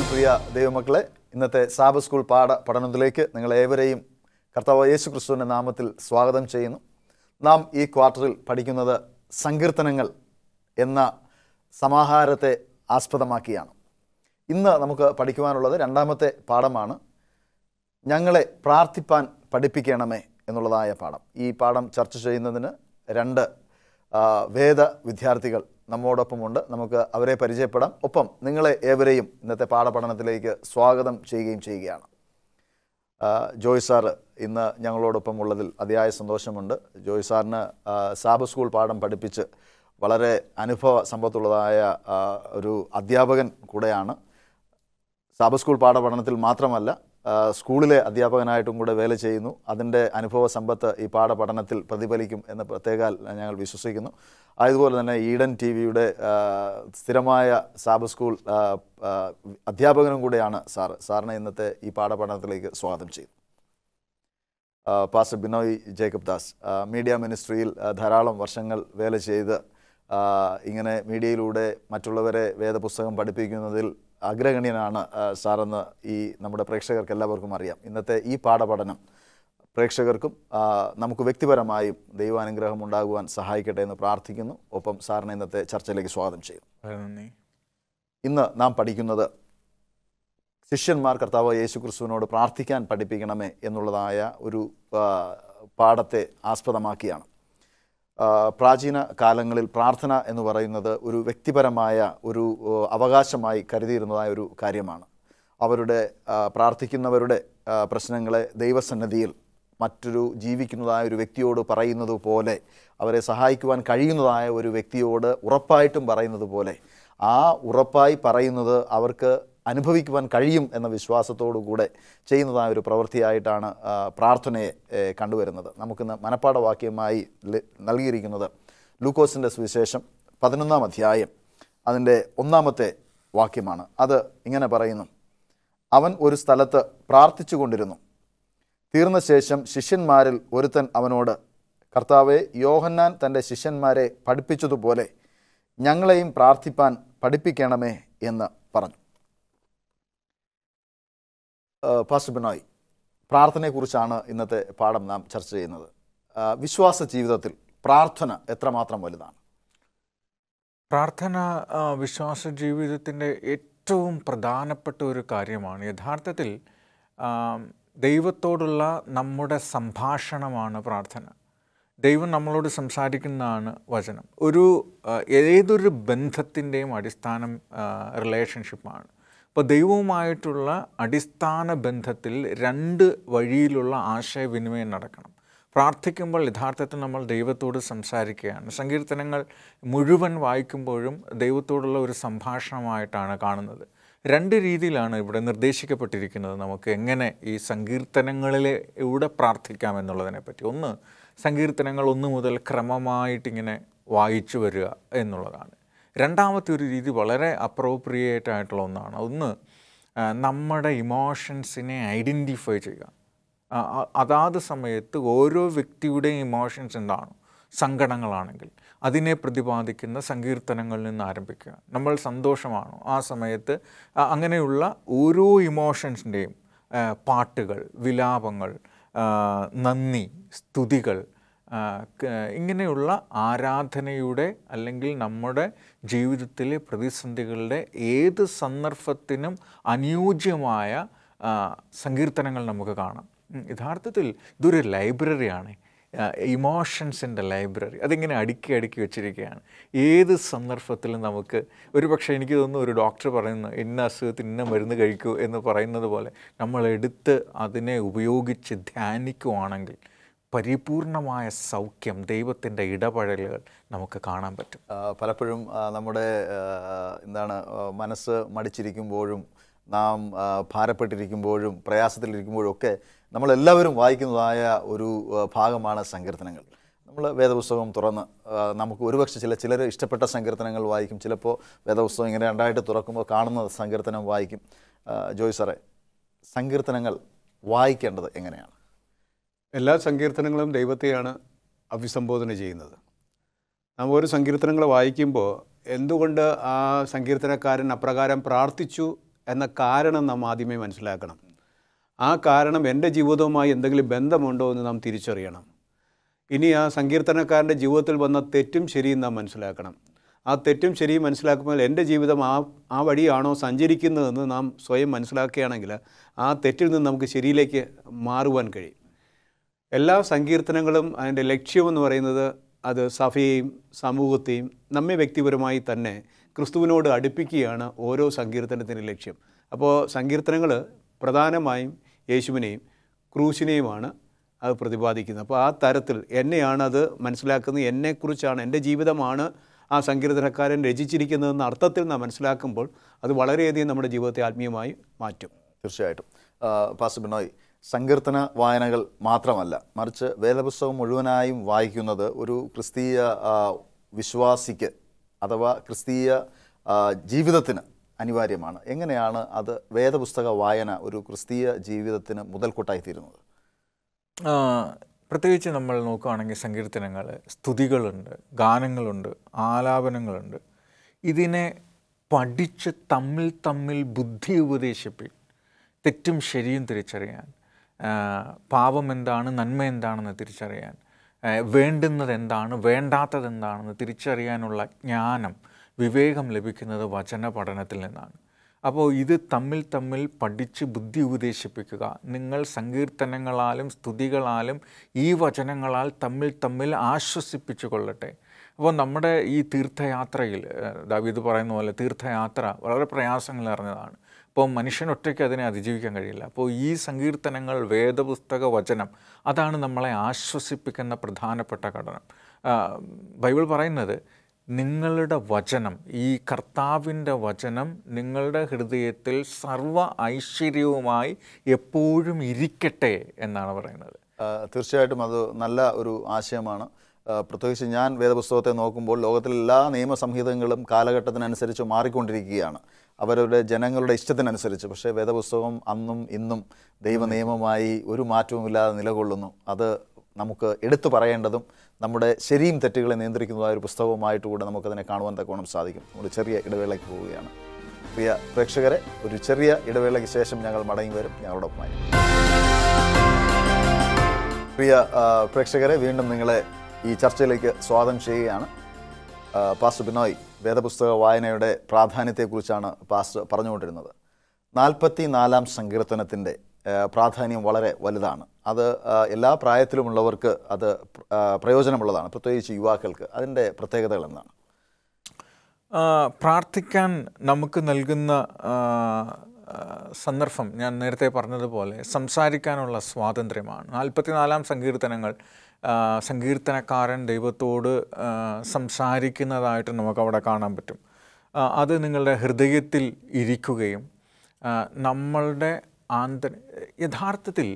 കർത്താവിൽ പ്രിയ ദൈവമക്കളെ ഇന്നത്തെ സാബ സ്കൂൾ പാഠ പഠനത്തിലേക്ക് നിങ്ങളേവരെയും കർത്താവ് യേശു ക്രിസ്തുവിന്റെ നാമത്തിൽ സ്വാഗതം ചെയ്യുന്നു. നാം ഈ ക്വാർട്ടറിൽ പഠിക്കുന്നത് സങ്കീർത്തനങ്ങൾ എന്ന സമാഹാരത്തെ ആസ്പദമാക്കിയാണ്. ഇന്ന് നമുക്ക് പഠിക്കുവാനുള്ളത് രണ്ടാമത്തെ പാഠമാണ്. ഞങ്ങളെ പ്രാർത്ഥിപ്പാൻ പഠിപ്പിക്കണമേ എന്നുള്ളതായ പാഠം. ഈ പാഠം ചർച്ച ചെയ്യുന്നതിന് രണ്ട് വേദ വിദ്യാർത്ഥികൾ നമ്മോടൊപ്പമുണ്ട്. നമുക്ക് അവരെ പരിചയപ്പെടാം. ഒപ്പം നിങ്ങളെ ഏവരെയും ഇന്നത്തെ പാഠപഠനത്തിലേക്ക് സ്വാഗതം ചെയ്യുകയും ചെയ്യുകയാണ്. ജോയ് സാറ് ഇന്ന് ഞങ്ങളോടൊപ്പം ഉള്ളതിൽ അതിയായ സന്തോഷമുണ്ട്. ജോയ് സാറിന് സാബ് സ്കൂൾ പാഠം പഠിപ്പിച്ച് വളരെ അനുഭവ സമ്പത്തുള്ളതായ ഒരു അധ്യാപകൻ കൂടെയാണ്. സാബ് സ്കൂൾ പാഠപഠനത്തിൽ മാത്രമല്ല സ്കൂളിലെ അധ്യാപകനായിട്ടും കൂടെ വേല ചെയ്യുന്നു. അതിന്റെ അനുഭവ സമ്പത്ത് ഈ പാഠപഠനത്തിൽ പ്രതിഫലിക്കും എന്ന് പ്രത്യേകാൽ ഞങ്ങൾ വിശ്വസിക്കുന്നു. അതുപോലെ തന്നെ ഈഡൻ ടി വിയുടെ സ്ഥിരമായ സാബ് സ്കൂൾ അധ്യാപകനും കൂടെയാണ് സാറ്. സാറിനെ ഇന്നത്തെ ഈ പാഠപഠനത്തിലേക്ക് സ്വാഗതം ചെയ്തു pastor Binoy Jacob Das media മിനിസ്ട്രിയിൽ ധാരാളം വർഷങ്ങൾ വേല ചെയ്ത് ഇങ്ങനെ മീഡിയയിലൂടെ മറ്റുള്ളവരെ വേദപുസ്തകം പഠിപ്പിക്കുന്നതിൽ അഗ്രഗണ്യനാണ് സാറെന്ന് ഈ നമ്മുടെ പ്രേക്ഷകർക്ക് എല്ലാവർക്കും അറിയാം. ഇന്നത്തെ ഈ പാഠപഠനം പ്രേക്ഷകർക്കും നമുക്ക് വ്യക്തിപരമായും ദൈവാനുഗ്രഹം ഉണ്ടാകുവാൻ സഹായിക്കട്ടെ എന്ന് പ്രാർത്ഥിക്കുന്നു. ഒപ്പം സാറിനെ ഇന്നത്തെ ചർച്ചയിലേക്ക് സ്വാഗതം ചെയ്യും നന്ദി. ഇന്ന് നാം പഠിക്കുന്നത് ശിഷ്യന്മാർ കർത്താവ് യേശു ക്രിസ്തുവിനോട് പ്രാർത്ഥിക്കാൻ പഠിപ്പിക്കണമേ എന്നുള്ളതായ ഒരു പാഠത്തെ ആസ്പദമാക്കിയാണ്. പ്രാചീന കാലങ്ങളിൽ പ്രാർത്ഥന എന്ന് പറയുന്നത് ഒരു വ്യക്തിപരമായ ഒരു അവകാശമായി കരുതിയിരുന്നതായ ഒരു കാര്യമാണ്. അവരുടെ പ്രാർത്ഥിക്കുന്നവരുടെ പ്രശ്നങ്ങളെ ദൈവസന്നിധിയിൽ മറ്റൊരു ജീവിക്കുന്നതായ ഒരു വ്യക്തിയോട് പറയുന്നത് പോലെ അവരെ സഹായിക്കുവാൻ കഴിയുന്നതായ ഒരു വ്യക്തിയോട് ഉറപ്പായിട്ടും പറയുന്നത് പോലെ ആ ഉറപ്പായി പറയുന്നത് അവർക്ക് അനുഭവിക്കുവാൻ കഴിയും എന്ന വിശ്വാസത്തോടു കൂടെ ചെയ്യുന്നതായ ഒരു പ്രവൃത്തിയായിട്ടാണ് പ്രാർത്ഥനയെ കണ്ടുവരുന്നത്. നമുക്കിന്ന് മനപ്പാഠവാക്യമായി നൽകിയിരിക്കുന്നത് ലൂക്കോസിന്റെ സുവിശേഷം പതിനൊന്നാം അധ്യായം അതിന്റെ ഒന്നാമത്തെ വാക്യമാണ്. അത് ഇങ്ങനെ പറയുന്നു. അവൻ ഒരു സ്ഥലത്ത് പ്രാർത്ഥിച്ചു കൊണ്ടിരുന്നു. തീർന്ന ശേഷം ശിഷ്യന്മാരിൽ ഒരുത്തൻ അവനോട് കർത്താവെ യോഹന്നാൻ തന്റെ ശിഷ്യന്മാരെ പഠിപ്പിച്ചതുപോലെ ഞങ്ങളെയും പ്രാർത്ഥിപ്പാൻ പഠിപ്പിക്കണമേ എന്ന് പറഞ്ഞു. പാസ്റ്റർ ബിനോയ് പ്രാർത്ഥനയെക്കുറിച്ചാണ് ഇന്നത്തെ പാഠം നാം ചർച്ച ചെയ്യുന്നത്. വിശ്വാസ ജീവിതത്തിൽ പ്രാർത്ഥന എത്രമാത്രം വലുതാണ്? പ്രാർത്ഥന വിശ്വാസ ജീവിതത്തിന്റെ ഏറ്റവും പ്രധാനപ്പെട്ട ഒരു കാര്യമാണ്. യഥാർത്ഥത്തിൽ ദൈവത്തോടുള്ള നമ്മുടെ സംഭാഷണമാണ് പ്രാർത്ഥന. ദൈവം നമ്മളോട് സംസാരിക്കുന്നതാണ് വചനം. ഒരു ഏതൊരു ബന്ധത്തിന്റെയും അടിസ്ഥാനം റിലേഷൻഷിപ്പാണ് അപ്പോൾ ദൈവവുമായിട്ടുള്ള അടിസ്ഥാന ബന്ധത്തിൽ രണ്ട് വഴിയിലുള്ള ആശയവിനിമയം നടക്കണം. പ്രാർത്ഥിക്കുമ്പോൾ യഥാർത്ഥത്തിൽ നമ്മൾ ദൈവത്തോട് സംസാരിക്കുകയാണ്. സങ്കീർത്തനങ്ങൾ മുഴുവൻ വായിക്കുമ്പോഴും ദൈവത്തോടുള്ള ഒരു സംഭാഷണമായിട്ടാണ് കാണുന്നത്. രണ്ട് രീതിയിലാണ് ഇവിടെ നിർദ്ദേശിക്കപ്പെട്ടിരിക്കുന്നത് നമുക്ക് എങ്ങനെ ഈ സങ്കീർത്തനങ്ങളിലൂടെ പ്രാർത്ഥിക്കാം എന്നുള്ളതിനെപ്പറ്റി. ഒന്ന് സങ്കീർത്തനങ്ങൾ ഒന്ന് മുതൽ ക്രമമായിട്ടിങ്ങനെ വായിച്ചു വരിക എന്നുള്ളതാണ്. രണ്ടാമത്തെ ഒരു രീതി വളരെ അപ്രോപ്രിയേറ്റ് ആയിട്ടുള്ള ഒന്നാണ്. ഒന്ന് നമ്മുടെ ഇമോഷൻസിനെ ഐഡന്റിഫൈ ചെയ്യുക. അതാത് സമയത്ത് ഓരോ വ്യക്തിയുടെയും ഇമോഷൻസ് എന്താണ്? സങ്കടങ്ങളാണെങ്കിൽ അതിനെ പ്രതിപാദിക്കുന്ന സങ്കീർത്തനങ്ങളിൽ നിന്ന് ആരംഭിക്കുക. നമ്മൾ സന്തോഷമാണോ? ആ സമയത്ത് അങ്ങനെയുള്ള ഓരോ ഇമോഷൻസിന്റെയും പാട്ടുകൾ വിലാപങ്ങൾ നന്ദി സ്തുതികൾ ഇങ്ങനെയുള്ള ആരാധനയുടെ അല്ലെങ്കിൽ നമ്മുടെ ജീവിതത്തിലെ പ്രതിസന്ധികളുടെ ഏത് സന്ദർഭത്തിനും അനുയോജ്യമായ സങ്കീർത്തനങ്ങൾ നമുക്ക് കാണാം. യഥാർത്ഥത്തിൽ ഇതൊരു ലൈബ്രറിയാണ്. ഇമോഷൻസിന്റെ ലൈബ്രറി. അതിങ്ങനെ അടുക്കി അടുക്കി വെച്ചിരിക്കുകയാണ്. ഏത് സന്ദർഭത്തിലും നമുക്ക് ഒരു പക്ഷേ എനിക്ക് തോന്നുന്നു ഒരു ഡോക്ടർ പറയുന്നു ഇന്ന അസുഖത്തിന് ഇന്ന മരുന്ന് കഴിക്കൂ എന്ന് പറയുന്നത് പോലെ നമ്മൾ എടുത്ത് അതിനെ ഉപയോഗിച്ച് ധ്യാനിക്കുവാണെങ്കിൽ പരിപൂർണമായ സൗഖ്യം ദൈവത്തിന്റെ ഇടപഴലുകൾ നമുക്ക് കാണാൻ പറ്റും. പലപ്പോഴും നമ്മുടെ എന്താണ് മനസ്സ് മടിച്ചിരിക്കുമ്പോഴും നാം ഭാരപ്പെട്ടിരിക്കുമ്പോഴും പ്രയാസത്തിലിരിക്കുമ്പോഴും ഒക്കെ നമ്മളെല്ലാവരും വായിക്കുന്നതായ ഒരു ഭാഗമാണ് സങ്കീർത്തനങ്ങൾ. നമ്മൾ വേദപുസ്തകം തുറന്ന് നമുക്ക് ഒരുപക്ഷെ ചില ചിലർ ഇഷ്ടപ്പെട്ട സങ്കീർത്തനങ്ങൾ വായിക്കും. ചിലപ്പോൾ വേദപുസ്തകം ഇങ്ങനെ രണ്ടായിട്ട് തുറക്കുമ്പോൾ കാണുന്ന സങ്കീർത്തനം വായിക്കും. ജോയ് സാറേ സങ്കീർത്തനങ്ങൾ വായിക്കേണ്ടത് എങ്ങനെയാണ്? എല്ലാ സങ്കീർത്തനങ്ങളും ദൈവത്തെയാണ് അഭിസംബോധന ചെയ്യുന്നത്. നാം ഒരു സങ്കീർത്തനങ്ങൾ വായിക്കുമ്പോൾ എന്തുകൊണ്ട് ആ സങ്കീർത്തനക്കാരൻ അപ്രകാരം പ്രാർത്ഥിച്ചു എന്ന കാരണം നാം ആദ്യമേ മനസ്സിലാക്കണം. ആ കാരണം എന്റെ ജീവിതവുമായി എന്തെങ്കിലും ബന്ധമുണ്ടോ എന്ന് നാം തിരിച്ചറിയണം. ഇനി ആ സങ്കീർത്തനക്കാരന്റെ ജീവിതത്തിൽ വന്ന തെറ്റും ശരിയും നാം മനസ്സിലാക്കണം. ആ തെറ്റും ശരിയും മനസ്സിലാക്കുമ്പോൾ എന്റെ ജീവിതം ആ ആ വഴിയാണോ സഞ്ചരിക്കുന്നതെന്ന് നാം സ്വയം മനസ്സിലാക്കുകയാണെങ്കിൽ ആ തെറ്റിൽ നിന്ന് നമുക്ക് ശരിയിലേക്ക് മാറുവാൻ കഴിയും. എല്ലാ സങ്കീർത്തനങ്ങളും അതിന്റെ ലക്ഷ്യമെന്ന് പറയുന്നത് അത് സഭയെയും സമൂഹത്തെയും നമ്മെ വ്യക്തിപരമായി തന്നെ ക്രിസ്തുവിനോട് അടുപ്പിക്കുകയാണ് ഓരോ സങ്കീർത്തനത്തിന്റെ ലക്ഷ്യം. അപ്പോൾ സങ്കീർത്തനങ്ങൾ പ്രധാനമായും യേശുവിനെയും ക്രൂശിനെയുമാണ് അത് പ്രതിപാദിക്കുന്നത്. അപ്പോൾ ആ തരത്തിൽ എന്നെയാണ് അത് മനസ്സിലാക്കുന്നത് എന്നെക്കുറിച്ചാണ് എന്റെ ജീവിതമാണ് ആ സങ്കീർത്തനക്കാരൻ രചിച്ചിരിക്കുന്നതെന്ന അർത്ഥത്തിൽ നാം മനസ്സിലാക്കുമ്പോൾ അത് വളരെയധികം നമ്മുടെ ജീവിതത്തെ ആത്മീയമായി മാറ്റും. തീർച്ചയായിട്ടും. പാസ് ബിനോയ് സങ്കീർത്തന വായനകൾ മാത്രമല്ല മറിച്ച് വേദപുസ്തകം മുഴുവനായും വായിക്കുന്നത് ഒരു ക്രിസ്തീയ വിശ്വാസിക്ക് അഥവാ ക്രിസ്തീയ ജീവിതത്തിന് അനിവാര്യമാണ്. എങ്ങനെയാണ് അത് വേദപുസ്തക വായന ഒരു ക്രിസ്തീയ ജീവിതത്തിന് മുതൽക്കൂട്ടായിത്തീരുന്നത് ആ, പ്രത്യേകിച്ച് നമ്മൾ നോക്കുകയാണെങ്കിൽ സങ്കീർത്തനങ്ങൾ സ്തുതികളുണ്ട് ഗാനങ്ങളുണ്ട് ആലാപനങ്ങളുണ്ട്. ഇതിനെ പഠിച്ച് തമ്മിൽ തമ്മിൽ ബുദ്ധി ഉപദേശിപ്പിൻ തെറ്റും ശരിയും തിരിച്ചറിയാൻ. പാപം എന്താണ് നന്മ എന്താണെന്ന് തിരിച്ചറിയാൻ. വേണ്ടുന്നത് എന്താണ് വേണ്ടാത്തത് എന്താണെന്ന് തിരിച്ചറിയാനുള്ള ജ്ഞാനം വിവേകം ലഭിക്കുന്നത് വചന പഠനത്തിൽ നിന്നാണ്. അപ്പോൾ ഇത് തമ്മിൽ തമ്മിൽ പഠിച്ച് ബുദ്ധി ഉപദേശിപ്പിക്കുക. നിങ്ങൾ സങ്കീർത്തനങ്ങളാലും സ്തുതികളാലും ഈ വചനങ്ങളാൽ തമ്മിൽ തമ്മിൽ ആശ്വസിപ്പിച്ചു കൊള്ളട്ടെ. അപ്പോൾ നമ്മുടെ ഈ തീർത്ഥയാത്രയിൽ ദാവീദ് പറയുന്ന പോലെ തീർത്ഥയാത്ര വളരെ പ്രയാസങ്ങൾ നിറഞ്ഞതാണ്. അപ്പോൾ മനുഷ്യൻ ഒറ്റയ്ക്ക് അതിനെ അതിജീവിക്കാൻ കഴിയില്ല. അപ്പോൾ ഈ സങ്കീർത്തനങ്ങൾ വേദപുസ്തക വചനം അതാണ് നമ്മളെ ആശ്വസിപ്പിക്കുന്ന പ്രധാനപ്പെട്ട ഘടനം. ബൈബിൾ പറയുന്നത് നിങ്ങളുടെ വചനം ഈ കർത്താവിന്റെ വചനം നിങ്ങളുടെ ഹൃദയത്തിൽ സർവ ഐശ്വര്യവുമായി എപ്പോഴും ഇരിക്കട്ടെ എന്നാണ് പറയുന്നത്. തീർച്ചയായിട്ടും അത് നല്ല ഒരു ആശയമാണ്. പ്രത്യേകിച്ച് ഞാൻ വേദപുസ്തകത്തെ നോക്കുമ്പോൾ ലോകത്തിലെ എല്ലാ നിയമസംഹിതങ്ങളും കാലഘട്ടത്തിനനുസരിച്ച് മാറിക്കൊണ്ടിരിക്കുകയാണ്. അവരുടെ ജനങ്ങളുടെ ഇഷ്ടത്തിനനുസരിച്ച്. പക്ഷേ വേദപുസ്തകം അന്നും ഇന്നും ദൈവനിയമമായി ഒരു മാറ്റവുമില്ലാതെ നിലകൊള്ളുന്നു. അത് നമുക്ക് എടുത്തു പറയേണ്ടതും നമ്മുടെ ശരിയും തെറ്റുകളെ നിയന്ത്രിക്കുന്നതായ ഒരു പുസ്തകവുമായിട്ട് കൂടെ നമുക്കതിനെ കാണുവാൻ തക്കവണ്ണം സാധിക്കും. ഒരു ചെറിയ ഇടവേളയ്ക്ക് പോവുകയാണ്. പ്രിയ പ്രേക്ഷകരെ ഒരു ചെറിയ ഇടവേളയ്ക്ക് ശേഷം ഞങ്ങൾ മടങ്ങി വരും. ഞങ്ങളോടൊപ്പമായി പ്രിയ പ്രേക്ഷകരെ വീണ്ടും നിങ്ങളെ ഈ ചർച്ചയിലേക്ക് സ്വാഗതം ചെയ്യുകയാണ്. പാസ്റ്റർ ബിനോയ് വേദപുസ്തക വായനയുടെ പ്രാധാന്യത്തെക്കുറിച്ചാണ് പാസ്റ്റർ പറഞ്ഞുകൊണ്ടിരുന്നത്. നാൽപ്പത്തി നാലാം സങ്കീർത്തനത്തിന്റെ പ്രാധാന്യം വളരെ വലുതാണ്. അത് എല്ലാ പ്രായത്തിലുമുള്ളവർക്ക് അത് പ്രയോജനമുള്ളതാണ്. പ്രത്യേകിച്ച് യുവാക്കൾക്ക് അതിന്റെ പ്രത്യേകതകൾ എന്താണ്? പ്രാർത്ഥിക്കാൻ നമുക്ക് നൽകുന്ന സന്ദർഭം ഞാൻ നേരത്തെ പറഞ്ഞതുപോലെ സംസാരിക്കാനുള്ള സ്വാതന്ത്ര്യമാണ്. നാൽപ്പത്തിനാലാം സങ്കീർത്തനങ്ങൾ സങ്കീർത്തനക്കാരൻ ദൈവത്തോട് സംസാരിക്കുന്നതായിട്ട് നമുക്കവിടെ കാണാൻ പറ്റും. അത് നിങ്ങളുടെ ഹൃദയത്തിൽ ഇരിക്കുകയും നമ്മളുടെ ആന്തര യഥാർത്ഥത്തിൽ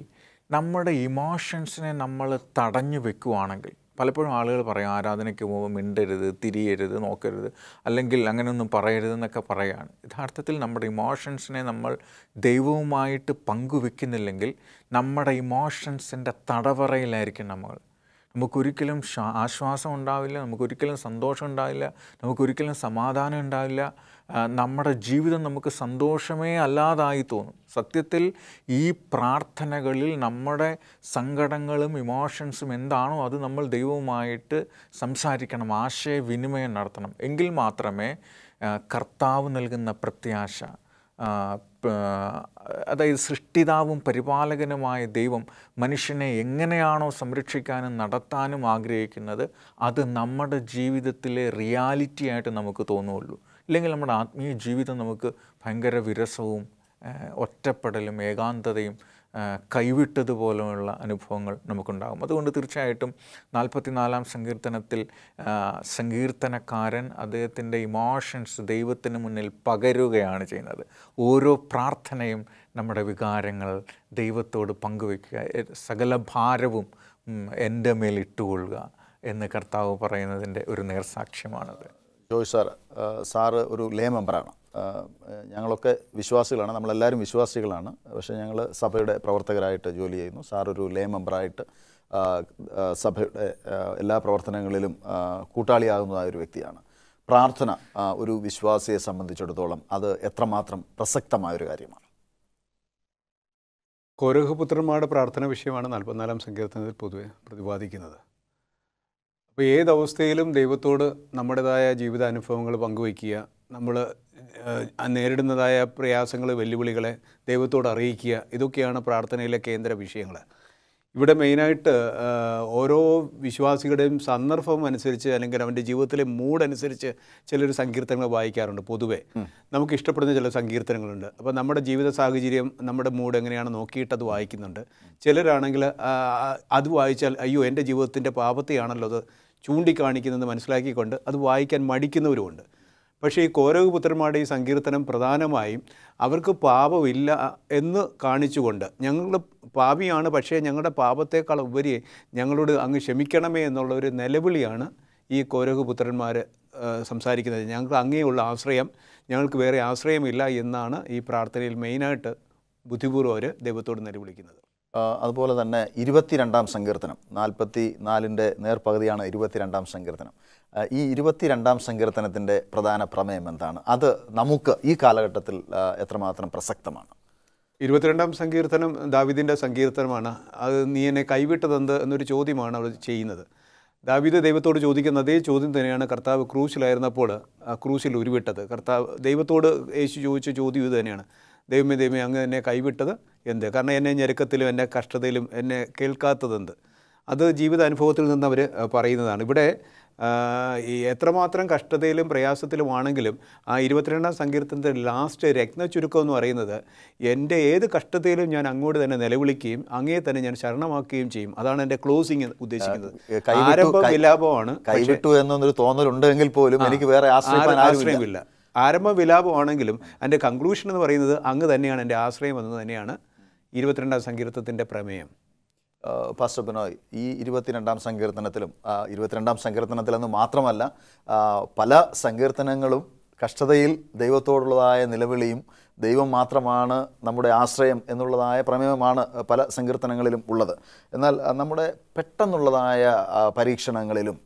നമ്മുടെ ഇമോഷൻസിനെ നമ്മൾ തടഞ്ഞു വെക്കുവാണെങ്കിൽ പലപ്പോഴും ആളുകൾ പറയും ആരാധനയ്ക്ക് പോകുമ്പോൾ മിണ്ടരുത് തിരിയരുത് നോക്കരുത് അല്ലെങ്കിൽ അങ്ങനെയൊന്നും പറയരുതെന്നൊക്കെ പറയുകയാണ് യഥാർത്ഥത്തിൽ നമ്മുടെ ഇമോഷൻസിനെ നമ്മൾ ദൈവവുമായിട്ട് പങ്കുവെക്കുന്നില്ലെങ്കിൽ നമ്മുടെ ഇമോഷൻസിന്റെ തടവറയിലായിരിക്കും നമ്മൾ. നമുക്കൊരിക്കലും ശ്വാ ആശ്വാസം ഉണ്ടാവില്ല നമുക്കൊരിക്കലും സന്തോഷം ഉണ്ടാവില്ല നമുക്കൊരിക്കലും സമാധാനം ഉണ്ടാവില്ല. നമ്മുടെ ജീവിതം നമുക്ക് സന്തോഷമേ അല്ലാതായി തോന്നും. സത്യത്തിൽ ഈ പ്രാർത്ഥനകളിൽ നമ്മുടെ സങ്കടങ്ങളും ഇമോഷൻസും എന്താണോ അത് നമ്മൾ ദൈവവുമായിട്ട് സംസാരിക്കണം ആശയവിനിമയം നടത്തണം. എങ്കിൽ മാത്രമേ കർത്താവ് നൽകുന്ന പ്രത്യാശ അതായത് സൃഷ്ടിതാവും പരിപാലകനുമായ ദൈവം മനുഷ്യനെ എങ്ങനെയാണോ സംരക്ഷിക്കാനും നടത്താനും ആഗ്രഹിക്കുന്നത് അത് നമ്മുടെ ജീവിതത്തിലെ റിയാലിറ്റി ആയിട്ട് നമുക്ക് തോന്നുകയുള്ളൂ. ഇല്ലെങ്കിൽ നമ്മുടെ ആത്മീയ ജീവിതം നമുക്ക് ഭയങ്കര വിരസവും ഒറ്റപ്പെടലും ഏകാന്തതയും കൈവിട്ടതുപോലെയുള്ള അനുഭവങ്ങൾ നമുക്കുണ്ടാകും. അതുകൊണ്ട് തീർച്ചയായിട്ടും നാൽപ്പത്തിനാലാം സങ്കീർത്തനത്തിൽ സങ്കീർത്തനക്കാരൻ അദ്ദേഹത്തിന്റെ ഇമോഷൻസ് ദൈവത്തിന് മുന്നിൽ പകരുകയാണ് ചെയ്യുന്നത്. ഓരോ പ്രാർത്ഥനയും നമ്മുടെ വികാരങ്ങൾ ദൈവത്തോട് പങ്കുവയ്ക്കുക സകല ഭാരവും എന്റെ മേൽ ഇട്ടുകൊള്ളുക എന്ന് കർത്താവ് പറയുന്നതിന്റെ ഒരു നേർസാക്ഷ്യമാണത്. ജോയ് സാർ സാറ് ഒരു ലേ മെമ്പറാണ് ഞങ്ങളൊക്കെ വിശ്വാസികളാണ്. നമ്മളെല്ലാവരും വിശ്വാസികളാണ്. പക്ഷേ ഞങ്ങൾ സഭയുടെ പ്രവർത്തകരായിട്ട് ജോലി ചെയ്യുന്നു. സാർ ഒരു ലേ മെമ്പറായിട്ട് സഭയുടെ എല്ലാ പ്രവർത്തനങ്ങളിലും കൂട്ടാളിയാകുന്നതായ ഒരു വ്യക്തിയാണ്. പ്രാർത്ഥന ഒരു വിശ്വാസിയെ സംബന്ധിച്ചിടത്തോളം അത് എത്രമാത്രം പ്രസക്തമായൊരു കാര്യമാണ്. കോരഹപുത്രന്മാരുടെ പ്രാർത്ഥന വിഷയമാണ് നാൽപ്പത്തിനാലാം സങ്കീർത്തനത്തിൽ പൊതുവെ പ്രതിപാദിക്കുന്നത്. അപ്പോൾ ഏതവസ്ഥയിലും ദൈവത്തോട് നമ്മുടേതായ ജീവിതാനുഭവങ്ങൾ പങ്കുവയ്ക്കുക നമ്മൾ നേരിടുന്നതായ പ്രയാസങ്ങൾ വെല്ലുവിളികളെ ദൈവത്തോട് അറിയിക്കുക. ഇതൊക്കെയാണ് പ്രാർത്ഥനയിലെ കേന്ദ്ര വിഷയങ്ങൾ ഇവിടെ മെയിനായിട്ട് ഓരോ വിശ്വാസികളുടെയും സന്ദർഭം അനുസരിച്ച് അല്ലെങ്കിൽ അവന്റെ ജീവിതത്തിലെ മൂഡ് അനുസരിച്ച് ചിലർ സങ്കീർത്തനങ്ങൾ വായിക്കാറുണ്ട് പൊതുവേ. നമുക്ക് ഇഷ്ടപ്പെടുന്ന ചില സങ്കീർത്തനങ്ങളുണ്ട്. അപ്പോൾ നമ്മുടെ ജീവിത സാഹചര്യം നമ്മുടെ മൂഡ് എങ്ങനെയാണ് നോക്കിയിട്ട് അത് വായിക്കുന്നുണ്ട്. ചിലരാണെങ്കിൽ അത് വായിച്ചാൽ അയ്യോ എന്റെ ജീവിതത്തിന്റെ പാപത്തെയാണല്ലോ അത് ചൂണ്ടിക്കാണിക്കുന്നതെന്ന് മനസ്സിലാക്കിക്കൊണ്ട് അത് വായിക്കാൻ മടിക്കുന്നവരുമുണ്ട്. പക്ഷേ ഈ കോരവപുത്രന്മാരുടെ ഈ സങ്കീർത്തനം പ്രധാനമായും അവർക്ക് പാപമില്ല എന്ന് കാണിച്ചുകൊണ്ട് ഞങ്ങൾ പാപിയാണ് പക്ഷേ ഞങ്ങളുടെ പാപത്തേക്കാൾ ഉപരി ഞങ്ങളോട് അങ്ങ് ക്ഷമിക്കണമേ എന്നുള്ള ഒരു നിലവിളിയാണ് ഈ കോരകപുത്രന്മാർ സംസാരിക്കുന്നത്. ഞങ്ങൾക്ക് അങ്ങേയുള്ള ആശ്രയം ഞങ്ങൾക്ക് വേറെ ആശ്രയമില്ല എന്നാണ് ഈ പ്രാർത്ഥനയിൽ മെയിനായിട്ട് ബുദ്ധിപൂർവം അവർ ദൈവത്തോട് നിലവിളിക്കുന്നത്. അതുപോലെ തന്നെ ഇരുപത്തിരണ്ടാം സങ്കീർത്തനം നാൽപ്പത്തി നാലിന്റെ നേർപകുതിയാണ് ഇരുപത്തിരണ്ടാം സങ്കീർത്തനം. ഈ ഇരുപത്തിരണ്ടാം സങ്കീർത്തനത്തിന്റെ പ്രധാന പ്രമേയം എന്താണ്? അത് നമുക്ക് ഈ കാലഘട്ടത്തിൽ എത്രമാത്രം പ്രസക്തമാണ്? ഇരുപത്തിരണ്ടാം സങ്കീർത്തനം ദാവിദിന്റെ സങ്കീർത്തനമാണ്. അത് നീ എന്നെ കൈവിട്ടതെന്ത് എന്നൊരു ചോദ്യമാണ് അവർ ചെയ്യുന്നത്. ദാവിദ് ദൈവത്തോട് ചോദിക്കുന്ന അതേ ചോദ്യം തന്നെയാണ് കർത്താവ് ക്രൂശിലായിരുന്നപ്പോൾ ക്രൂശിൽ ഉരുവിട്ടത്. കർത്താവ് ദൈവത്തോട് യേശു ചോദിച്ച ചോദ്യം ഇത് തന്നെയാണ്. ദൈവമേ ദൈവമേ അങ്ങ് എന്നെ കൈവിട്ടത് എന്ത്? കാരണം എന്നെ ഞെരുക്കത്തിലും എന്നെ കഷ്ടതയിലും എന്നെ കേൾക്കാത്തതെന്ത്? അത് ജീവിത അനുഭവത്തിൽ നിന്ന് അവർ പറയുന്നതാണ്. ഇവിടെ എത്രമാത്രം കഷ്ടതയിലും പ്രയാസത്തിലുമാണെങ്കിലും ആ ഇരുപത്തിരണ്ടാം സങ്കീർത്തനത്തിന്റെ ലാസ്റ്റ് രത്ന ചുരുക്കം എന്ന് പറയുന്നത് എന്റെ ഏത് കഷ്ടതയിലും ഞാൻ അങ്ങോട്ട് തന്നെ നിലവിളിക്കുകയും അങ്ങേ തന്നെ ഞാൻ ശരണമാക്കുകയും ചെയ്യും. അതാണ് എന്റെ ക്ലോസിങ് ഉദ്ദേശിക്കുന്നത്. ആരംഭം വിലാപമാണ്. കൈവിട്ടു എന്നൊരു തോന്നലുണ്ടെങ്കിൽ പോലും എനിക്ക് വേറെ ആശ്രയമില്ല. ആരംഭ വിലാപമാണെങ്കിലും എന്റെ കൺക്ലൂഷൻ എന്ന് പറയുന്നത് അങ്ങ് തന്നെയാണ് എന്റെ ആശ്രയം എന്ന് തന്നെയാണ് ഇരുപത്തിരണ്ടാം സങ്കീർത്തത്തിന്റെ പ്രമേയം. പാസ്റ്റർ ബിനോയ് ഈ ഇരുപത്തിരണ്ടാം സങ്കീർത്തനത്തിലും ഇരുപത്തിരണ്ടാം സങ്കീർത്തനത്തിലെന്ന് മാത്രമല്ല പല സങ്കീർത്തനങ്ങളും കഷ്ടതയിൽ ദൈവത്തോടുള്ളതായ നിലവിളിയും ദൈവം മാത്രമാണ് നമ്മുടെ ആശ്രയം എന്നുള്ളതായ പ്രമേയമാണ് പല സങ്കീർത്തനങ്ങളിലും ഉള്ളത്. എന്നാൽ നമ്മുടെ പെട്ടെന്നുള്ളതായ പരീക്ഷണങ്ങളിലും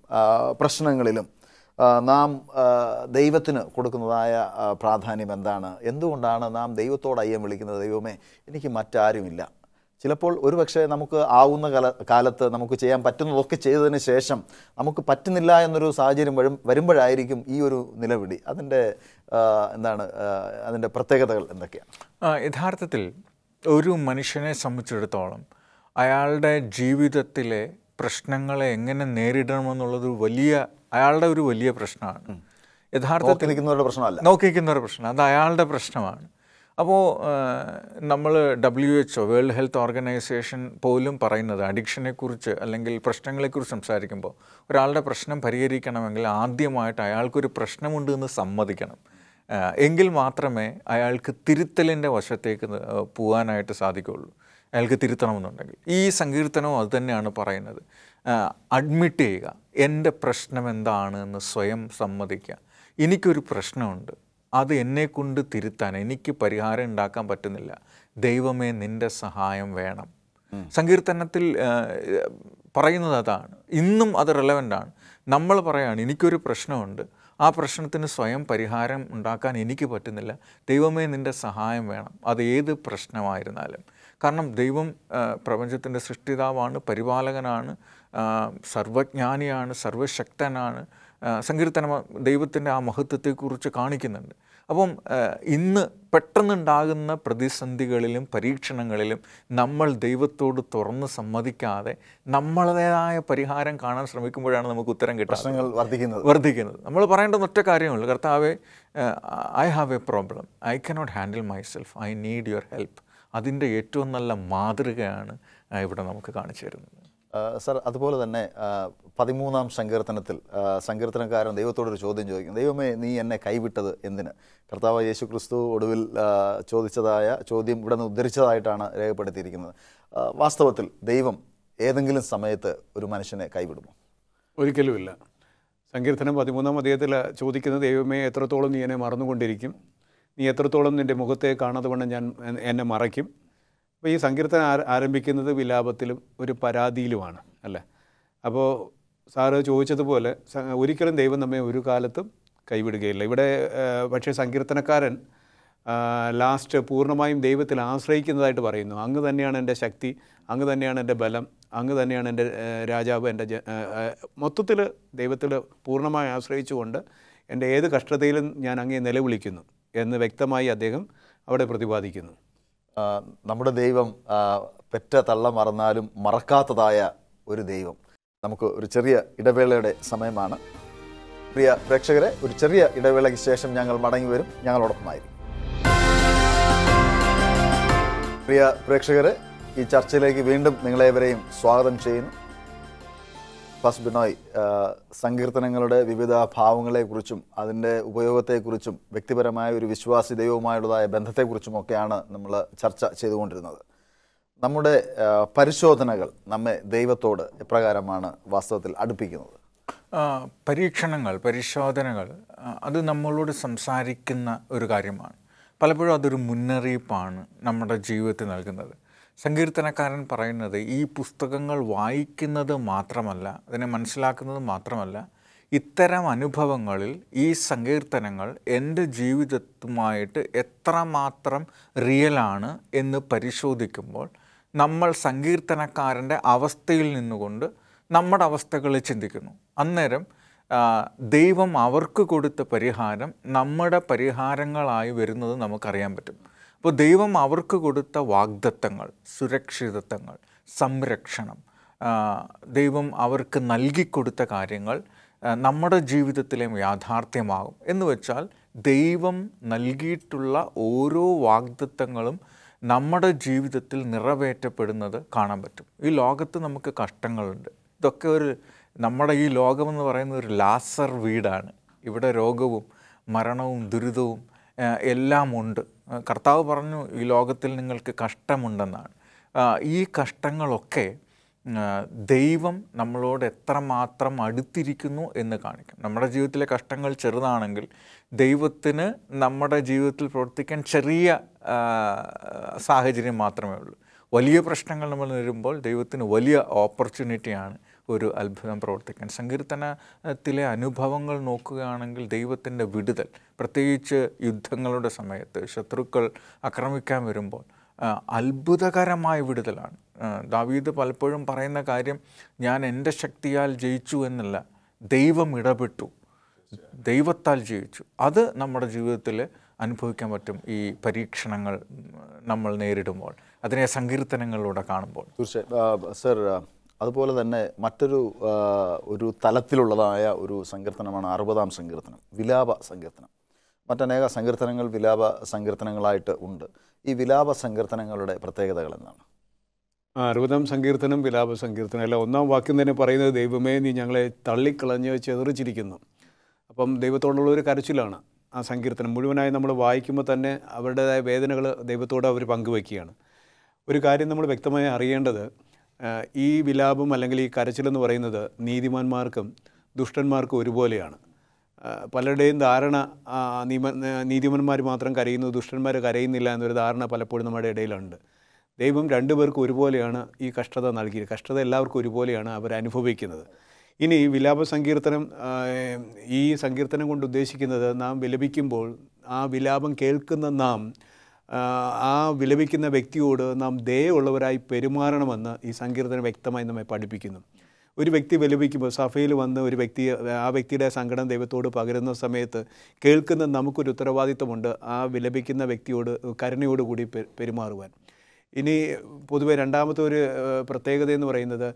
പ്രശ്നങ്ങളിലും നാം ദൈവത്തിന് കൊടുക്കുന്നതായ പ്രാധാന്യം എന്താണ്? എന്തുകൊണ്ടാണ് നാം ദൈവത്തോട് അയ്യം വിളിക്കുന്നത്? ദൈവമേ എനിക്ക് മറ്റാരുമില്ല. ചിലപ്പോൾ ഒരുപക്ഷെ നമുക്ക് ആവുന്ന കാല കാലത്ത് നമുക്ക് ചെയ്യാൻ പറ്റുന്നതൊക്കെ ചെയ്തതിന് ശേഷം നമുക്ക് പറ്റുന്നില്ല എന്നൊരു സാഹചര്യം വരും വരുമ്പോഴായിരിക്കും ഈ ഒരു നിലവിളി. അതിന്റെ എന്താണ് അതിന്റെ പ്രത്യേകതകൾ എന്തൊക്കെയാണ്? യഥാർത്ഥത്തിൽ ഒരു മനുഷ്യനെ സംബന്ധിച്ചിടത്തോളം അയാളുടെ ജീവിതത്തിലെ പ്രശ്നങ്ങളെ എങ്ങനെ നേരിടണമെന്നുള്ളത് വലിയ അയാളുടെ ഒരു വലിയ പ്രശ്നമാണ്. യഥാർത്ഥത്തിൽ നിൽക്കുന്നവരുടെ പ്രശ്നമല്ല. നോക്കിക്കുന്നവരുടെ പ്രശ്നം. അത് അയാളുടെ പ്രശ്നമാണ്. അപ്പോൾ നമ്മൾ W H O world health organization പോലും പറയുന്നത് അഡിക്ഷനെക്കുറിച്ച് അല്ലെങ്കിൽ പ്രശ്നങ്ങളെക്കുറിച്ച് സംസാരിക്കുമ്പോൾ ഒരാളുടെ പ്രശ്നം പരിഹരിക്കണമെങ്കിൽ ആദ്യമായിട്ട് അയാൾക്കൊരു പ്രശ്നമുണ്ട് എന്ന് സമ്മതിക്കണം എങ്കിൽ മാത്രമേ അയാൾക്ക് തിരുത്തലിന്റെ വശത്തേക്ക് പോകാനായിട്ട് സാധിക്കുകയുള്ളൂ. അയാൾക്ക് തിരുത്തണമെന്നുണ്ടെങ്കിൽ. ഈ സങ്കീർത്തനവും അത് തന്നെയാണ് പറയുന്നത്. അഡ്മിറ്റ് ചെയ്യുക. എന്റെ പ്രശ്നം എന്താണ് എന്ന് സ്വയം സമ്മതിക്കുക. എനിക്കൊരു പ്രശ്നമുണ്ട്. അത് എന്നെക്കൊണ്ട് തിരുത്താൻ എനിക്ക് പരിഹാരം ഉണ്ടാക്കാൻ പറ്റുന്നില്ല. ദൈവമേ നിന്റെ സഹായം വേണം. സങ്കീർത്തനത്തിൽ പറയുന്നത് അതാണ്. ഇന്നും അത് റെലവന്റ് ആണ്. നമ്മൾ പറയാണ് എനിക്കൊരു പ്രശ്നമുണ്ട്. ആ പ്രശ്നത്തിന് സ്വയം പരിഹാരം ഉണ്ടാക്കാൻ എനിക്ക് പറ്റുന്നില്ല. ദൈവമേ നിന്റെ സഹായം വേണം. അത് ഏത് പ്രശ്നമായിരുന്നാലും. കാരണം ദൈവം പ്രപഞ്ചത്തിന്റെ സൃഷ്ടിതാവാണ് പരിപാലകനാണ് സർവജ്ഞാനിയാണ് സർവശക്തനാണ് സങ്കീർത്തനം ദൈവത്തിന്റെ ആ മഹത്വത്തെക്കുറിച്ച് കാണിക്കുന്നുണ്ട്. അപ്പം ഇന്ന് പെട്ടെന്നുണ്ടാകുന്ന പ്രതിസന്ധികളിലും പരീക്ഷണങ്ങളിലും നമ്മൾ ദൈവത്തോട് തുറന്ന് സമ്മതിക്കാതെ നമ്മളേതായ പരിഹാരം കാണാൻ ശ്രമിക്കുമ്പോഴാണ് നമുക്ക് ഉത്തരം കിട്ടുന്നത് വർദ്ധിക്കുന്നത്. വർദ്ധിക്കുന്നത്. നമ്മൾ പറയേണ്ട ഒറ്റ കാര്യമുള്ളൂ. കർത്താവെ I have a problem I cannot handle myself I need your help അതിന്റെ ഏറ്റവും നല്ല മാതൃകയാണ് ഇവിടെ നമുക്ക് കാണിച്ചു തരുന്നത്. സർ അതുപോലെ തന്നെ പതിമൂന്നാം സങ്കീർത്തനത്തിൽ സങ്കീർത്തനക്കാരൻ ദൈവത്തോടൊരു ചോദ്യം ചോദിക്കും ദൈവമേ നീ എന്നെ കൈവിട്ടത് എന്തിന്? കർത്താവ് യേശു ക്രിസ്തു ഒടുവിൽ ചോദിച്ചതായ ചോദ്യം ഇവിടെ നിന്ന് ഉദ്ധരിച്ചതായിട്ടാണ് രേഖപ്പെടുത്തിയിരിക്കുന്നത്. വാസ്തവത്തിൽ ദൈവം ഏതെങ്കിലും സമയത്ത് ഒരു മനുഷ്യനെ കൈവിടുമോ? ഒരിക്കലുമില്ല. സങ്കീർത്തനം പതിമൂന്നാം അധ്യായത്തിൽ ചോദിക്കുന്നത് ദൈവമേ എത്രത്തോളം നീ എന്നെ മറന്നുകൊണ്ടിരിക്കും? നീ എത്രത്തോളം നിന്റെ മുഖത്തെ കാണാതെ വണ്ണം ഞാൻ എന്നെ മറയ്ക്കും? അപ്പോൾ ഈ സങ്കീർത്തനം ആര- ആരംഭിക്കുന്നത് വിലാപത്തിലും ഒരു പരാതിയിലുമാണ് അല്ലേ? അപ്പോൾ സാറ് ചോദിച്ചതുപോലെ ഒരിക്കലും ദൈവം നമ്മെ ഒരു കാലത്തും കൈവിടുകയില്ല. ഇവിടെ പക്ഷേ സങ്കീർത്തനക്കാരൻ ലാസ്റ്റ് പൂർണമായും ദൈവത്തിൽ ആശ്രയിക്കുന്നതായിട്ട് പറയുന്നു. അങ്ങ് തന്നെയാണ് എന്റെ ശക്തി അങ്ങ് തന്നെയാണ് എന്റെ ബലം അങ്ങ് തന്നെയാണ് എന്റെ രാജാവ് എന്റെ മൊത്തത്തിൽ ദൈവത്തിൽ പൂർണമായി ആശ്രയിച്ചുകൊണ്ട് എന്റെ ഏത് കഷ്ടതയിലും ഞാൻ അങ്ങേ നിലവിളിക്കുന്നു എന്ന് വ്യക്തമായി അദ്ദേഹം അവിടെ പ്രതിപാദിക്കുന്നു. നമ്മുടെ ദൈവം പെറ്റ തള്ള മറന്നാലും മറക്കാത്തതായ ഒരു ദൈവം. നമുക്ക് ഒരു ചെറിയ ഇടവേളയുടെ സമയമാണ്. പ്രിയ പ്രേക്ഷകരെ ഒരു ചെറിയ ഇടവേളയ്ക്ക് ശേഷം ഞങ്ങൾ മടങ്ങി വരും. ഞങ്ങളോടൊപ്പമായിരിക്കും. പ്രിയ പ്രേക്ഷകരെ ഈ ചർച്ചയിലേക്ക് വീണ്ടും നിങ്ങളെവരെയും സ്വാഗതം ചെയ്യുന്നു. ഫസ്റ്റ് ബിനോയ് സങ്കീർത്തനങ്ങളുടെ വിവിധ ഭാവങ്ങളെക്കുറിച്ചും അതിന്റെ ഉപയോഗത്തെക്കുറിച്ചും വ്യക്തിപരമായ ഒരു വിശ്വാസി ദൈവവുമായുള്ളതായ ബന്ധത്തെക്കുറിച്ചും ഒക്കെയാണ് നമ്മൾ ചർച്ച ചെയ്തുകൊണ്ടിരുന്നത്. നമ്മുടെ പരിശോധനകൾ നമ്മെ ദൈവത്തോട് എപ്രകാരമാണ് വാസ്തവത്തിൽ അടുപ്പിക്കുന്നത്? പരീക്ഷണങ്ങൾ പരിശോധനകൾ അത് നമ്മളോട് സംസാരിക്കുന്ന ഒരു കാര്യമാണ്. പലപ്പോഴും അതൊരു മുന്നറിയിപ്പാണ് നമ്മുടെ ജീവിതത്തിൽ നൽകുന്നത്. സങ്കീർത്തനക്കാരൻ പറയുന്നത് ഈ പുസ്തകങ്ങൾ വായിക്കുന്നത് മാത്രമല്ല അതിനെ മനസ്സിലാക്കുന്നത് മാത്രമല്ല ഇത്തരം അനുഭവങ്ങളിൽ ഈ സങ്കീർത്തനങ്ങൾ എന്റെ ജീവിതത്തുമായിട്ട് എത്രമാത്രം റിയലാണ് എന്ന് പരിശോധിക്കുമ്പോൾ നമ്മൾ സങ്കീർത്തനക്കാരന്റെ അവസ്ഥയിൽ നിന്നുകൊണ്ട് നമ്മുടെ അവസ്ഥകളെ ചിന്തിക്കുന്നു. അന്നേരം ദൈവം അവർക്ക് കൊടുത്ത പരിഹാരം നമ്മുടെ പരിഹാരങ്ങളായി വരുന്നത് നമുക്കറിയാൻ പറ്റും. അപ്പോൾ ദൈവം അവർക്ക് കൊടുത്ത വാഗ്ദത്തങ്ങൾ സുരക്ഷിതത്വങ്ങൾ സംരക്ഷണം ദൈവം അവർക്ക് നൽകിക്കൊടുത്ത കാര്യങ്ങൾ നമ്മുടെ ജീവിതത്തിലെയും യാഥാർത്ഥ്യമാകും. എന്ന് വെച്ചാൽ ദൈവം നൽകിയിട്ടുള്ള ഓരോ വാഗ്ദത്തങ്ങളും നമ്മുടെ ജീവിതത്തിൽ നിറവേറ്റപ്പെടുന്നത് കാണാൻ പറ്റും. ഈ ലോകത്ത് നമുക്ക് കഷ്ടങ്ങളുണ്ട്. ഇതൊക്കെ ഒരു നമ്മുടെ ഈ ലോകമെന്ന് പറയുന്ന ഒരു ലാസർ വീടാണ്. ഇവിടെ രോഗവും മരണവും ദുരിതവും എല്ലാമുണ്ട് കർത്താവ് പറഞ്ഞു ഈ ലോകത്തിൽ നിങ്ങൾക്ക് കഷ്ടമുണ്ടെന്നാണ്. ഈ കഷ്ടങ്ങളൊക്കെ ദൈവം നമ്മളോട് എത്രമാത്രം അടുത്തിരിക്കുന്നു എന്ന് കാണിക്കും. നമ്മുടെ ജീവിതത്തിലെ കഷ്ടങ്ങൾ ചെറുതാണെങ്കിൽ ദൈവത്തിന് നമ്മുടെ ജീവിതത്തിൽ പ്രവർത്തിക്കാൻ ചെറിയ സാഹചര്യം മാത്രമേ ഉള്ളൂ. വലിയ പ്രശ്നങ്ങൾ നമ്മൾ നേരിടുമ്പോൾ ദൈവത്തിന് വലിയ ഓപ്പർച്യൂണിറ്റിയാണ് ഒരു അത്ഭുതം പ്രവർത്തിക്കാൻ. സങ്കീർത്തനത്തിലെ അനുഭവങ്ങൾ നോക്കുകയാണെങ്കിൽ ദൈവത്തിന്റെ വിടുതൽ പ്രത്യേകിച്ച് യുദ്ധങ്ങളുടെ സമയത്ത് ശത്രുക്കൾ ആക്രമിക്കാൻ വരുമ്പോൾ അത്ഭുതകരമായ വിടുതലാണ്. ദാവീദ് പലപ്പോഴും പറയുന്ന കാര്യം ഞാൻ എന്റെ ശക്തിയാൽ ജയിച്ചു എന്നല്ല ദൈവം ഇടപെട്ടു. ദൈവത്താൽ ജയിച്ചു. അത് നമ്മുടെ ജീവിതത്തിൽ അനുഭവിക്കാൻ പറ്റും ഈ പരീക്ഷണങ്ങൾ നമ്മൾ നേരിടുമ്പോൾ അതിനെ സങ്കീർത്തനങ്ങളിലൂടെ കാണുമ്പോൾ. തീർച്ചയായും. സർ അതുപോലെ തന്നെ മറ്റൊരു ഒരു തലത്തിലുള്ളതായ ഒരു സങ്കീർത്തനമാണ് അറുപതാം സങ്കീർത്തനം വിലാപ സങ്കീർത്തനം. മറ്റനേക സങ്കീർത്തനങ്ങൾ വിലാപ സങ്കീർത്തനങ്ങളായിട്ട് ഉണ്ട്. ഈ വിലാപ സങ്കീർത്തനങ്ങളുടെ പ്രത്യേകതകൾ എന്താണ്? അറുപതാം സങ്കീർത്തനം വിലാപ സങ്കീർത്തനം അല്ല ഒന്നാം വാക്യം തന്നെ പറയുന്നത് ദൈവമേ നീ ഞങ്ങളെ തള്ളിക്കളഞ്ഞ് ചെതറിച്ചിരിക്കുന്നു. അപ്പം ദൈവത്തോടുള്ള ഒരു കരച്ചിലാണ് ആ സങ്കീർത്തനം. മുഴുവനായി നമ്മൾ വായിക്കുമ്പോൾ തന്നെ അവരുടേതായ വേദനകൾ ദൈവത്തോട് അവർ പങ്കുവയ്ക്കുകയാണ്. ഒരു കാര്യം നമ്മൾ വ്യക്തമായി അറിയേണ്ടത് ഈ വിലാപം അല്ലെങ്കിൽ ഈ കരച്ചിലെന്ന് പറയുന്നത് നീതിമാന്മാർക്കും ദുഷ്ടന്മാർക്കും ഒരുപോലെയാണ്. പലരുടെയും ധാരണ നിയമ നീതിമാന്മാർ മാത്രം കരയുന്നു ദുഷ്ടന്മാർ കരയുന്നില്ല എന്നൊരു ധാരണ പലപ്പോഴും നമ്മുടെ ഇടയിലുണ്ട്. ദൈവം രണ്ടുപേർക്കും ഒരുപോലെയാണ് ഈ കഷ്ടത നൽകിയത്. കഷ്ടത എല്ലാവർക്കും ഒരുപോലെയാണ് അവർ അനുഭവിക്കുന്നത്. ഇനി വിലാപ സങ്കീർത്തനം ഈ സങ്കീർത്തനം കൊണ്ട് ഉദ്ദേശിക്കുന്നത് നാം വിലപിക്കുമ്പോൾ ആ വിലാപം കേൾക്കുന്ന നാം ആ, വിലപിക്കുന്ന വ്യക്തിയോട് നാം ദയുള്ളവരായി പെരുമാറണമെന്ന് ഈ സങ്കീർത്തനം വ്യക്തമായി നമ്മെ പഠിപ്പിക്കുന്നു. ഒരു വ്യക്തി വിലപിക്കുമ്പോൾ സഭയിൽ വന്ന് ഒരു വ്യക്തി ആ വ്യക്തിയുടെ സങ്കടം ദൈവത്തോട് പകരുന്ന സമയത്ത് കേൾക്കുന്ന നമുക്കൊരു ഉത്തരവാദിത്തമുണ്ട് ആ വിലപിക്കുന്ന വ്യക്തിയോട് കരുണയോടുകൂടി പെരുമാറുവാൻ. ഇനി പൊതുവെ രണ്ടാമത്തെ ഒരു പ്രത്യേകത എന്ന് പറയുന്നത്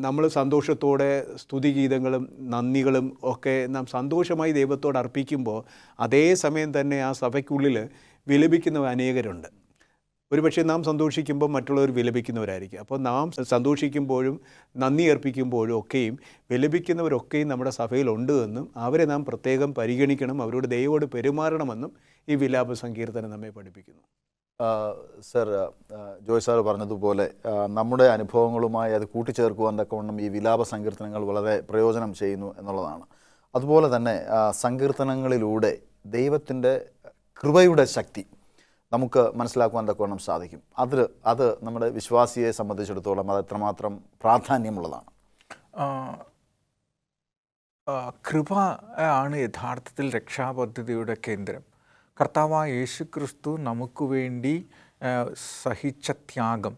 നമ്മൾ സന്തോഷത്തോടെ സ്തുതിഗീതങ്ങളും നന്ദികളും ഒക്കെ നാം സന്തോഷമായി ദൈവത്തോട് അർപ്പിക്കുമ്പോൾ അതേ സമയം തന്നെ ആ സഭയ്ക്കുള്ളിൽ വിലപിക്കുന്ന അനേകരുണ്ട്. ഒരുപക്ഷെ നാം സന്തോഷിക്കുമ്പോൾ മറ്റുള്ളവർ വിലപിക്കുന്നവരായിരിക്കും. അപ്പോൾ നാം സന്തോഷിക്കുമ്പോഴും നന്ദി അർപ്പിക്കുമ്പോഴും ഒക്കെയും വിലപിക്കുന്നവരൊക്കെയും നമ്മുടെ സഭയിലുണ്ട് എന്നും അവരെ നാം പ്രത്യേകം പരിഗണിക്കണം അവരോട് ദൈവോട് പെരുമാറണമെന്നും ഈ വിലാപ സങ്കീർത്തനം നമ്മെ പഠിപ്പിക്കുന്നു. സർ ജോയ് സാർ പറഞ്ഞതുപോലെ നമ്മുടെ അനുഭവങ്ങളുമായി അത് കൂട്ടിച്ചേർക്കുവാൻ തക്കവണ്ണം ഈ വിലാപ സങ്കീർത്തനങ്ങൾ വളരെ പ്രയോജനം ചെയ്യുന്നു എന്നുള്ളതാണ്. അതുപോലെ തന്നെ സങ്കീർത്തനങ്ങളിലൂടെ ദൈവത്തിന്റെ കൃപയുടെ ശക്തി നമുക്ക് മനസ്സിലാക്കുവാൻ തക്കവണ്ണം സാധിക്കും. അത് അത് നമ്മുടെ വിശ്വാസിയെ സംബന്ധിച്ചിടത്തോളം അത് എത്രമാത്രം പ്രാധാന്യമുള്ളതാണ്. കൃപ ആണ് യഥാർത്ഥത്തിൽ രക്ഷാപദ്ധതിയുടെ കേന്ദ്രം. കർത്താവായ യേശു ക്രിസ്തു നമുക്ക് വേണ്ടി സഹിച്ച ത്യാഗം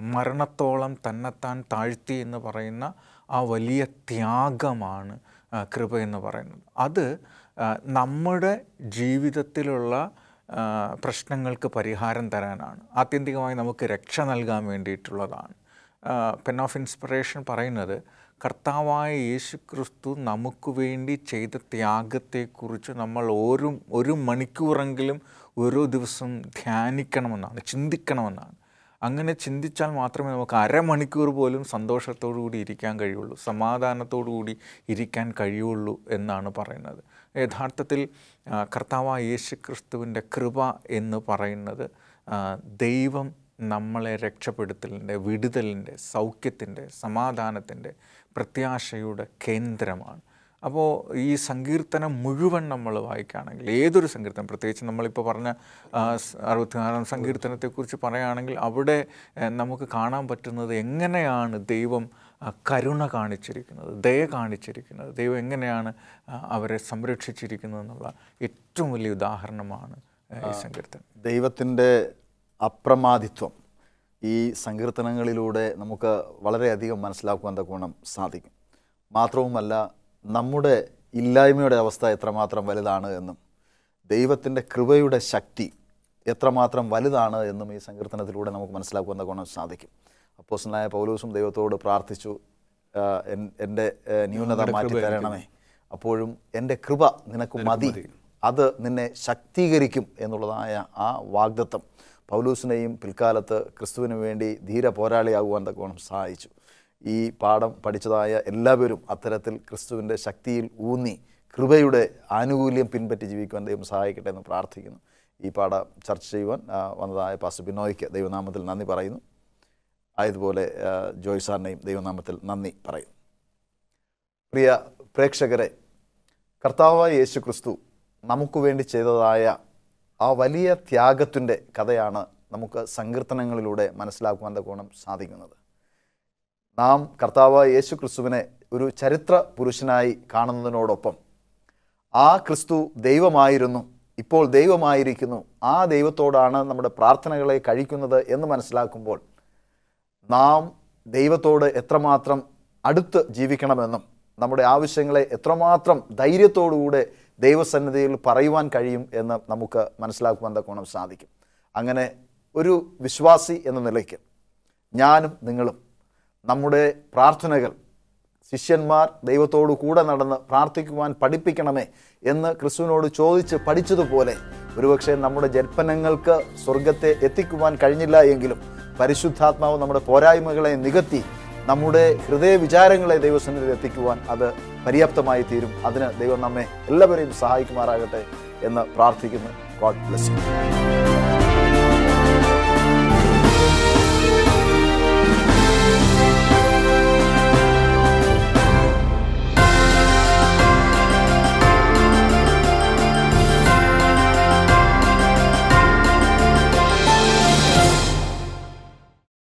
മരണത്തോളം തന്നെത്താൻ താഴ്ത്തി എന്ന് പറയുന്ന ആ വലിയ ത്യാഗമാണ് കൃപ എന്ന് പറയുന്നത്. അത് നമ്മുടെ ജീവിതത്തിലുള്ള പ്രശ്നങ്ങൾക്ക് പരിഹാരം തരാനാണ്. ആത്യന്തികമായി നമുക്ക് രക്ഷ നൽകാൻ വേണ്ടിയിട്ടുള്ളതാണ്. പെൻ ഓഫ് ഇൻസ്പിറേഷൻ പറയുന്നത് കർത്താവായ യേശു ക്രിസ്തു നമുക്ക് വേണ്ടി ചെയ്ത ത്യാഗത്തെക്കുറിച്ച് നമ്മൾ ഓരോ ഒരു മണിക്കൂറെങ്കിലും ഓരോ ദിവസം ധ്യാനിക്കണമെന്നാണ് ചിന്തിക്കണമെന്നാണ്. അങ്ങനെ ചിന്തിച്ചാൽ മാത്രമേ നമുക്ക് അരമണിക്കൂർ പോലും സന്തോഷത്തോടു കൂടി ഇരിക്കാൻ കഴിയുള്ളൂ സമാധാനത്തോടു കൂടി ഇരിക്കാൻ കഴിയുള്ളൂ എന്നാണ് പറയുന്നത്. യഥാർത്ഥത്തിൽ കർത്താവ് യേശു ക്രിസ്തുവിന്റെ കൃപ എന്ന് പറയുന്നത് ദൈവം നമ്മളെ രക്ഷപ്പെടുത്തലിന്റെ വിടുതലിന്റെ സൗഖ്യത്തിന്റെ സമാധാനത്തിന്റെ പ്രത്യാശയുടെ കേന്ദ്രമാണ്. അപ്പോൾ ഈ സങ്കീർത്തനം മുഴുവൻ നമ്മൾ വായിക്കുകയാണെങ്കിൽ ഏതൊരു സങ്കീർത്തനം? പ്രത്യേകിച്ച് നമ്മളിപ്പോൾ പറഞ്ഞ അറുപത്തിനാലാം സങ്കീർത്തനത്തെക്കുറിച്ച് പറയുകയാണെങ്കിൽ അവിടെ നമുക്ക് കാണാൻ പറ്റുന്നത് എങ്ങനെയാണ് ദൈവം കരുണ കാണിച്ചിരിക്കുന്നത് ദയ കാണിച്ചിരിക്കുന്നത് ദൈവം എങ്ങനെയാണ് അവരെ സംരക്ഷിച്ചിരിക്കുന്നത് എന്നുള്ള ഏറ്റവും വലിയ ഉദാഹരണമാണ് ഈ സങ്കീർത്തനം. ദൈവത്തിന്റെ അപ്രമാദിത്വം ഈ സങ്കീർത്തനങ്ങളിലൂടെ നമുക്ക് വളരെയധികം മനസ്സിലാക്കുവാൻ ഗുണം സാധിക്കും. മാത്രവുമല്ല നമ്മുടെ ഇല്ലായ്മയുടെ അവസ്ഥ എത്രമാത്രം വലുതാണ് എന്നും ദൈവത്തിന്റെ കൃപയുടെ ശക്തി എത്രമാത്രം വലുതാണ് എന്നും ഈ സങ്കീർത്തനത്തിലൂടെ നമുക്ക് മനസ്സിലാക്കുവാൻ ഗുണം സാധിക്കും. അപ്പോസനായ പൗലൂസും ദൈവത്തോട് പ്രാർത്ഥിച്ചു എൻ- എന്റെ ന്യൂനത മാറ്റി തരണമേ. അപ്പോഴും എന്റെ കൃപ നിനക്ക് മതി. അത് നിന്നെ ശക്തീകരിക്കും എന്നുള്ളതായ ആ വാഗ്ദത്തം പൗലൂസിനെയും പിൽക്കാലത്ത് ക്രിസ്തുവിന് വേണ്ടി ധീര പോരാളിയാകുവാൻ തക്കവണ്ണം സഹായിച്ചു. ഈ പാഠം പഠിച്ചതായ എല്ലാവരും അത്തരത്തിൽ ക്രിസ്തുവിന്റെ ശക്തിയിൽ ഊന്നി കൃപയുടെ ആനുകൂല്യം പിൻപറ്റി ജീവിക്കുവാൻ ദൈവം സഹായിക്കട്ടെ എന്ന് പ്രാർത്ഥിക്കുന്നു. ഈ പാഠം ചർച്ച ചെയ്യുവാൻ വന്നതായ പാസ് ബിനോയ്ക്ക് ദൈവനാമത്തിൽ നന്ദി പറയുന്നു. ആയതുപോലെ ജോയ് സാറിനെയും ദൈവനാമത്തിൽ നന്ദി പറയും. പ്രിയ പ്രേക്ഷകരെ കർത്താവായ യേശു ക്രിസ്തു നമുക്ക് വേണ്ടി ചെയ്തതായ ആ വലിയ ത്യാഗത്തിന്റെ കഥയാണ് നമുക്ക് സങ്കീർത്തനങ്ങളിലൂടെ മനസ്സിലാക്കുവാൻ തക്കോണം സാധിക്കുന്നത്. നാം കർത്താവായ യേശു ക്രിസ്തുവിനെ ഒരു ചരിത്ര പുരുഷനായി കാണുന്നതിനോടൊപ്പം ആ ക്രിസ്തു ദൈവമായിരുന്നു ഇപ്പോൾ ദൈവമായിരിക്കുന്നു ആ ദൈവത്തോടാണ് നമ്മുടെ പ്രാർത്ഥനകളെ കഴിക്കുന്നത് എന്ന് മനസ്സിലാക്കുമ്പോൾ നാം ദൈവത്തോട് എത്രമാത്രം അടുത്ത് ജീവിക്കണമെന്നും നമ്മുടെ ആവശ്യങ്ങളെ എത്രമാത്രം ധൈര്യത്തോടുകൂടെ ദൈവസന്നിധിയിൽ പറയുവാൻ കഴിയും എന്ന് നമുക്ക് മനസ്സിലാക്കുവാൻ തക്കോണം സാധിക്കും. അങ്ങനെ ഒരു വിശ്വാസി എന്ന നിലയ്ക്ക് ഞാനും നിങ്ങളും നമ്മുടെ പ്രാർത്ഥനകൾ ശിഷ്യന്മാർ ദൈവത്തോടു കൂടെ നടന്ന് പ്രാർത്ഥിക്കുവാൻ പഠിപ്പിക്കണമേ എന്ന് ക്രിസ്തുവിനോട് ചോദിച്ച് പഠിച്ചതുപോലെ ഒരുപക്ഷെ നമ്മുടെ ജൽപ്പനങ്ങൾക്ക് സ്വർഗത്തെ എത്തിക്കുവാൻ കഴിഞ്ഞില്ല എങ്കിലും പരിശുദ്ധാത്മാവ് നമ്മുടെ പോരായ്മകളെ നികത്തി നമ്മുടെ ഹൃദയ വിചാരങ്ങളെ ദൈവസന്നിധിയിൽ എത്തിക്കുവാൻ അത് പര്യാപ്തമായി തീരും. അതിന് ദൈവം നമ്മെ എല്ലാവരെയും സഹായിക്കുമാറാകട്ടെ എന്ന് പ്രാർത്ഥിക്കുന്നു. God bless you